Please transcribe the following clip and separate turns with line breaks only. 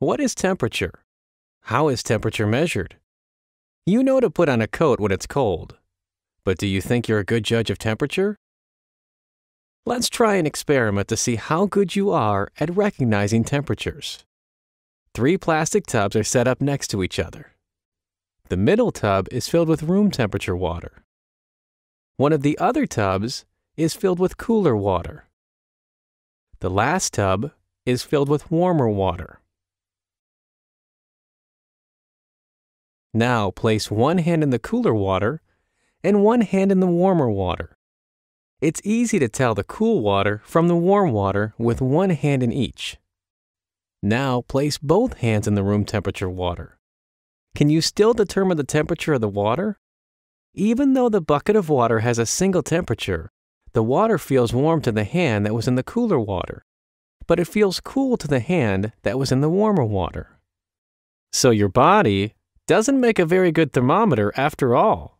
What is temperature? How is temperature measured? You know to put on a coat when it's cold. But do you think you're a good judge of temperature? Let's try an experiment to see how good you are at recognizing temperatures. Three plastic tubs are set up next to each other. The middle tub is filled with room temperature water. One of the other tubs is filled with cooler water. The last tub is filled with warmer water. Now place one hand in the cooler water and one hand in the warmer water. It's easy to tell the cool water from the warm water with one hand in each. Now place both hands in the room temperature water. Can you still determine the temperature of the water? Even though the bucket of water has a single temperature, the water feels warm to the hand that was in the cooler water, but it feels cool to the hand that was in the warmer water. So your body doesn't make a very good thermometer after all.